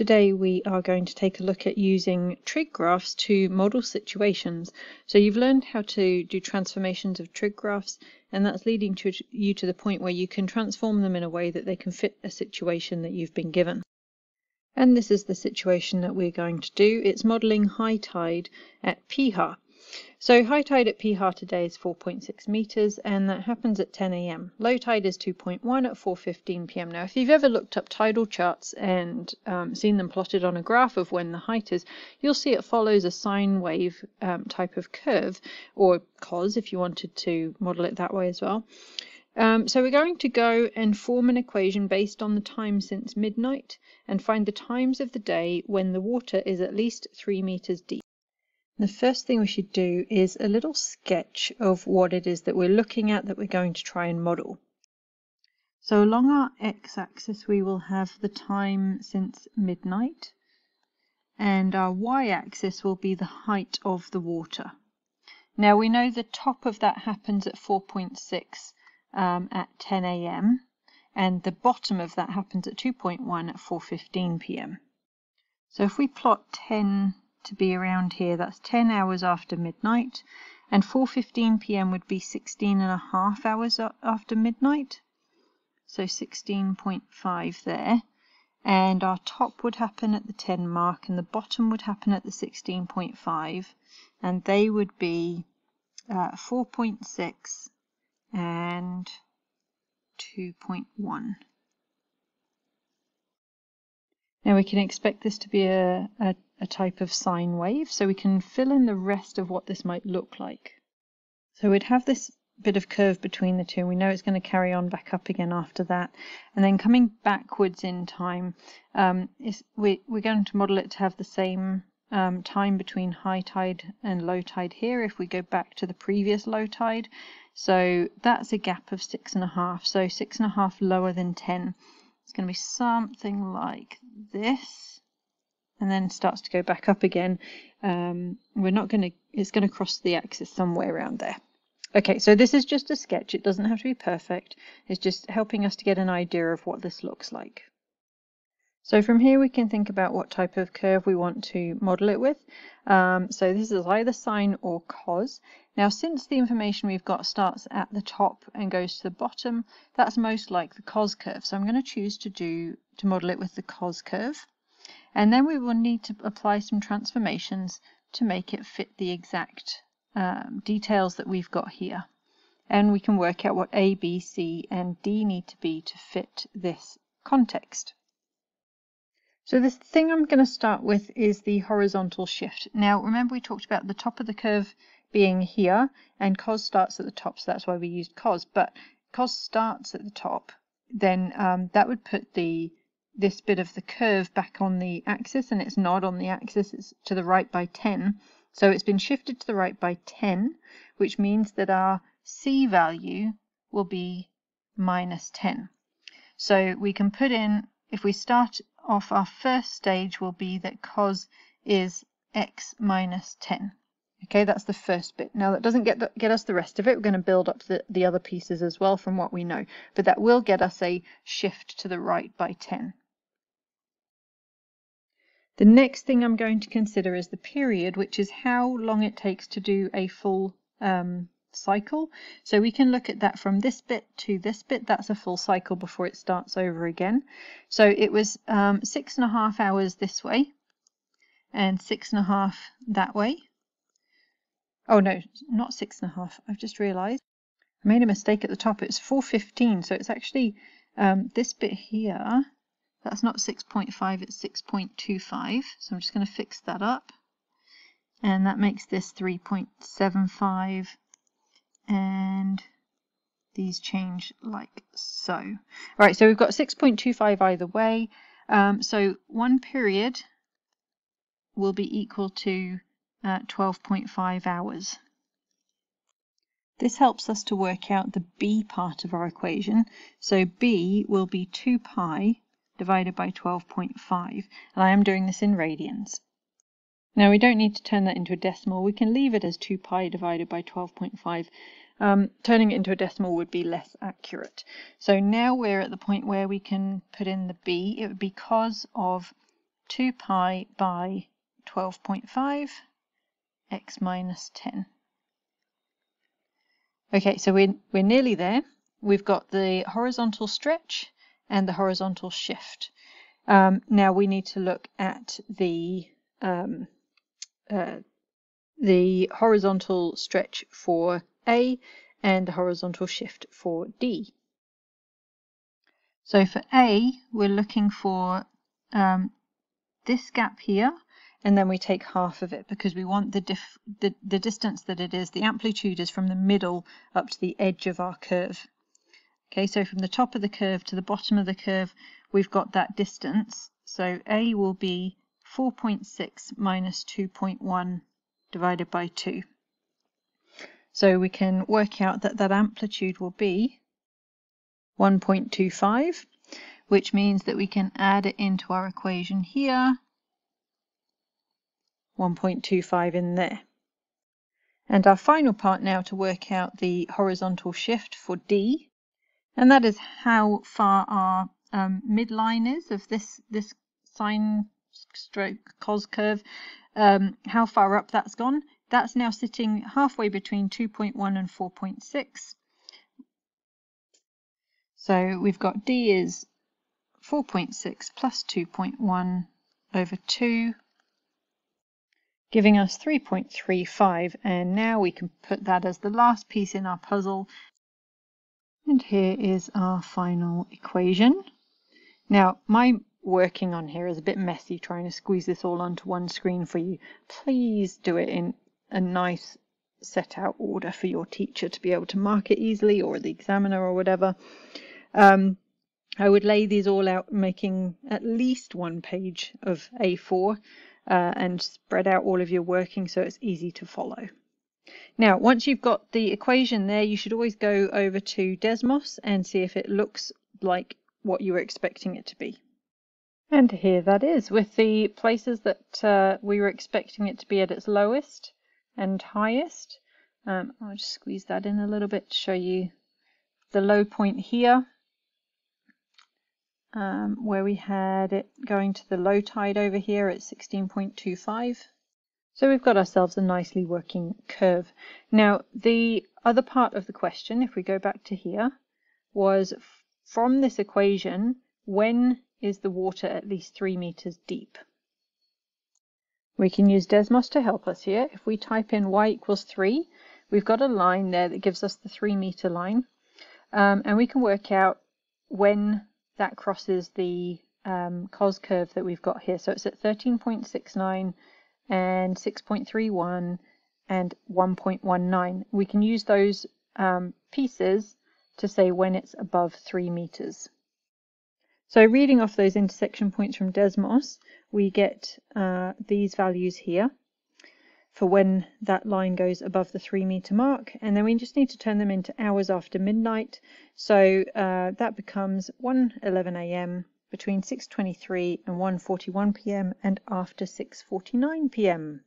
Today we are going to take a look at using trig graphs to model situations. So you've learned how to do transformations of trig graphs and that's leading to you to the point where you can transform them in a way that they can fit a situation that you've been given. And this is the situation that we're going to do. It's modelling high tide at Piha. So high tide at Piha today is 4.6 meters and that happens at 10 a.m. Low tide is 2.1 at 4.15 p.m. Now if you've ever looked up tidal charts and um, seen them plotted on a graph of when the height is, you'll see it follows a sine wave um, type of curve or cos if you wanted to model it that way as well. Um, so we're going to go and form an equation based on the time since midnight and find the times of the day when the water is at least 3 meters deep. The first thing we should do is a little sketch of what it is that we're looking at that we're going to try and model. So along our x-axis we will have the time since midnight and our y-axis will be the height of the water. Now we know the top of that happens at 4.6 um, at 10 a.m. and the bottom of that happens at 2.1 at 4.15 p.m. So if we plot 10 to be around here. That's 10 hours after midnight. And 4.15 p.m. would be 16 and a half hours after midnight. So 16.5 there. And our top would happen at the 10 mark and the bottom would happen at the 16.5. And they would be uh, 4.6 and 2.1. Now we can expect this to be a, a, a, type of sine wave, so we can fill in the rest of what this might look like. So we'd have this bit of curve between the two, and we know it's going to carry on back up again after that. And then coming backwards in time, um, we, we're going to model it to have the same um, time between high tide and low tide here if we go back to the previous low tide. So that's a gap of six and a half, so six and a half lower than 10. It's going to be something like this and then starts to go back up again. Um, we're not going to, it's going to cross the axis somewhere around there. Okay, so this is just a sketch. It doesn't have to be perfect. It's just helping us to get an idea of what this looks like. So from here we can think about what type of curve we want to model it with. Um, so this is either sine or cos. Now since the information we've got starts at the top and goes to the bottom, that's most like the cos curve. So I'm going to choose to do to model it with the cos curve. And then we will need to apply some transformations to make it fit the exact um, details that we've got here. And we can work out what A, B, C, and D need to be to fit this context. So the thing I'm going to start with is the horizontal shift. Now remember we talked about the top of the curve being here and cos starts at the top so that's why we used cos but cos starts at the top then um, that would put the this bit of the curve back on the axis and it's not on the axis it's to the right by 10 so it's been shifted to the right by 10 which means that our c value will be minus 10 so we can put in if we start off our first stage will be that cos is x minus 10. Okay, that's the first bit. Now that doesn't get the, get us the rest of it. We're going to build up the, the other pieces as well from what we know. But that will get us a shift to the right by 10. The next thing I'm going to consider is the period, which is how long it takes to do a full um, cycle. So we can look at that from this bit to this bit. That's a full cycle before it starts over again. So it was um, six and a half hours this way and six and a half that way. Oh no, not six and a half. I've just realized I made a mistake at the top. It's 415. So it's actually um, this bit here. That's not 6.5, it's 6.25. So I'm just going to fix that up. And that makes this 3.75 and these change like so. All right, so we've got 6.25 either way. Um, so one period will be equal to uh, 12.5 hours. This helps us to work out the b part of our equation. So b will be 2 pi divided by 12.5, and I am doing this in radians. Now we don't need to turn that into a decimal, we can leave it as 2 pi divided by 12.5 um, turning it into a decimal would be less accurate. So now we're at the point where we can put in the b. It would be cos of 2 pi by 12.5 x minus 10. Okay, so we're, we're nearly there. We've got the horizontal stretch and the horizontal shift. Um, now we need to look at the um, uh, the horizontal stretch for A and the horizontal shift for D. So for A, we're looking for um, this gap here, and then we take half of it because we want the, the, the distance that it is, the amplitude is from the middle up to the edge of our curve. Okay, so from the top of the curve to the bottom of the curve, we've got that distance. So A will be 4.6 minus 2.1 divided by 2. So we can work out that that amplitude will be 1.25, which means that we can add it into our equation here, 1.25 in there. And our final part now to work out the horizontal shift for D, and that is how far our um, midline is of this, this sine stroke cos curve, um, how far up that's gone. That's now sitting halfway between 2.1 and 4.6. So we've got D is 4.6 plus 2.1 over 2, giving us 3.35. And now we can put that as the last piece in our puzzle. And here is our final equation. Now, my working on here is a bit messy trying to squeeze this all onto one screen for you. Please do it in a nice set out order for your teacher to be able to mark it easily or the examiner or whatever. Um, I would lay these all out making at least one page of A4 uh, and spread out all of your working so it's easy to follow. Now, once you've got the equation there, you should always go over to Desmos and see if it looks like what you were expecting it to be. And here that is, with the places that uh, we were expecting it to be at its lowest and highest. Um, I'll just squeeze that in a little bit to show you the low point here, um, where we had it going to the low tide over here at 16.25. So we've got ourselves a nicely working curve. Now, the other part of the question, if we go back to here, was from this equation, when is the water at least 3 meters deep? We can use Desmos to help us here. If we type in y equals 3, we've got a line there that gives us the 3 meter line. Um, and we can work out when that crosses the um, cos curve that we've got here. So it's at 13.69 and 6.31 and 1.19. We can use those um, pieces to say when it's above 3 meters. So reading off those intersection points from Desmos, we get uh, these values here for when that line goes above the three meter mark and then we just need to turn them into hours after midnight so uh, that becomes 1:11 a.m. between 6:23 and 1:41 p.m. and after 6:49 p.m.